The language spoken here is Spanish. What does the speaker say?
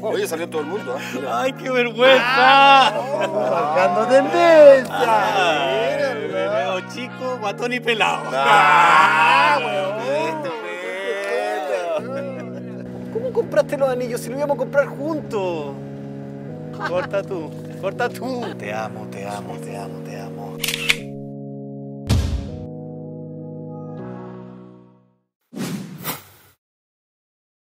Oh, Oye, salió todo el mundo. ¿eh? ¡Ay, qué vergüenza! Marcando tendencia. Ah, chico, guatón y pelado. Ah, ¿Cómo compraste los anillos si lo íbamos a comprar juntos? Corta tú, corta tú. Te amo, te amo, te amo, te amo.